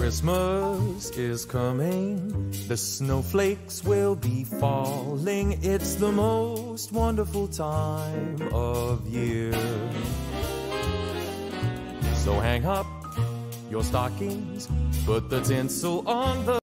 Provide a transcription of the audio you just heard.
Christmas is coming, the snowflakes will be falling. It's the most wonderful time of year. So hang up your stockings, put the tinsel on the